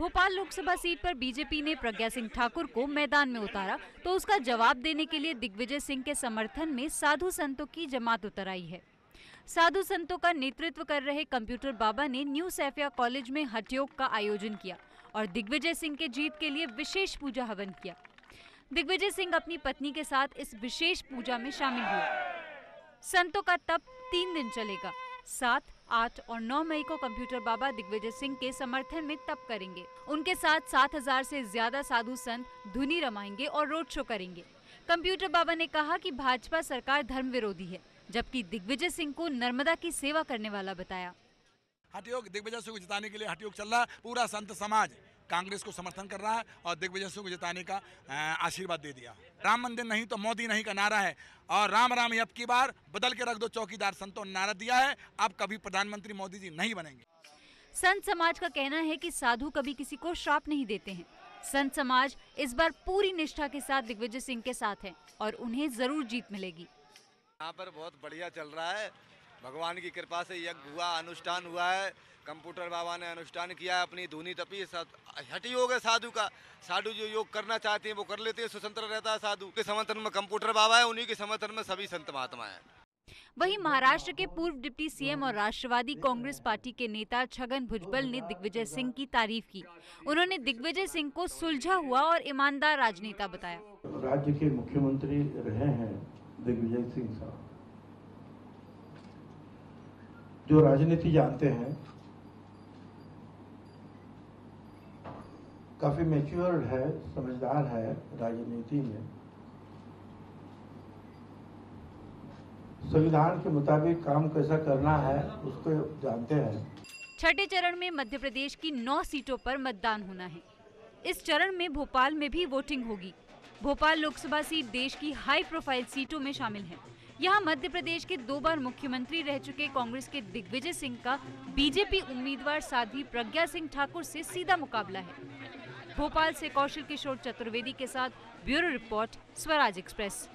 Bhopal Lok Sabha seat पर BJP ने प्रज्ञा सिंह ठाकुर को मैदान में उतारा तो उसका जवाब देने के लिए दिग्विजय सिंह के समर्थन में साधु संतों की जमात उतर आई है। साधु संतों का नेतृत्व कर रहे कंप्यूटर बाबा ने न्यू सैफिया कॉलेज में हठयोग का आयोजन किया और दिग्विजय सिंह के जीत के लिए विशेष पूजा हवन किया। दिग्विजय सिंह अपनी पत्नी के साथ इस विशेष पूजा में शामिल हुए। संतों का तप तीन दिन चलेगा। सात, आठ और नौ मई को कंप्यूटर बाबा दिग्विजय सिंह के समर्थन में तप करेंगे। उनके साथ सात हज़ार से ज़्यादा साधु संत धुनी रमाएँगे और रोड शो करेंगे। कंप्यूटर बाबा ने कहा कि भाजपा सरकार धर्म विरोधी है, जबकि दिग्विजय सिंह को नर्मदा की सेवा करने वाला बताया। हटियोग दिग्विजय सिंह को जिताने के लिए हटियोग चल रहा पूरा संत समाज। कांग्रेस को समर्थन कर रहा है और दिग्विजय सिंह को जिताने का आशीर्वाद दे दिया। राम मंदिर नहीं तो मोदी नहीं का नारा है। और राम राम अब की बार बदल के रख दो चौकीदार संतों ने नारा दिया है। अब कभी प्रधानमंत्री मोदी जी नहीं बनेंगे। संत समाज का कहना है कि साधु कभी किसी को श्राप नहीं देते हैं। संत समाज इस बार पूरी निष्ठा के साथ दिग्विजय सिंह के साथ है और उन्हें ज़रूर जीत मिलेगी। यहाँ पर बहुत बढ़िया चल रहा है। भगवान की कृपा से यज्ञ हुआ अनुष्ठान हुआ है। कंप्यूटर बाबा ने अनुष्ठान किया है अपनी धुनी तपी हट योग है साधु का। साधु जो योग करना चाहते हैं वो कर लेते हैं स्वतंत्र रहता है साधु। के समर्थन में कंप्यूटर बाबा है उन्हीं के समर्थन में सभी संत महात्मा है। वहीं महाराष्ट्र के पूर्व डिप्टी सीएम और राष्ट्रवादी कांग्रेस पार्टी के नेता छगन भुजबल ने दिग्विजय सिंह की तारीफ़ की। उन्होंने दिग्विजय सिंह को सुलझा हुआ और ईमानदार राजनेता बताया। राज्य के मुख्यमंत्री रहे हैं दिग्विजय सिंह साहब। जो राजनीति जानते हैं, काफ़ी मेच्योर्ड है, समझदार है राजनीति में। संविधान के मुताबिक काम कैसा करना है, उसको जानते हैं। छठे चरण में मध्य प्रदेश की नौ सीटों पर मतदान होना है। इस चरण में भोपाल में भी वोटिंग होगी। भोपाल लोकसभा सीट देश की हाई प्रोफ़ाइल सीटों में शामिल है। यहाँ मध्य प्रदेश के दो बार मुख्यमंत्री रह चुके कांग्रेस के दिग्विजय सिंह का बीजेपी उम्मीदवार साध्वी प्रज्ञा सिंह ठाकुर से सीधा मुकाबला है। भोपाल से कौशल किशोर चतुर्वेदी के साथ ब्यूरो रिपोर्ट, स्वराज एक्सप्रेस।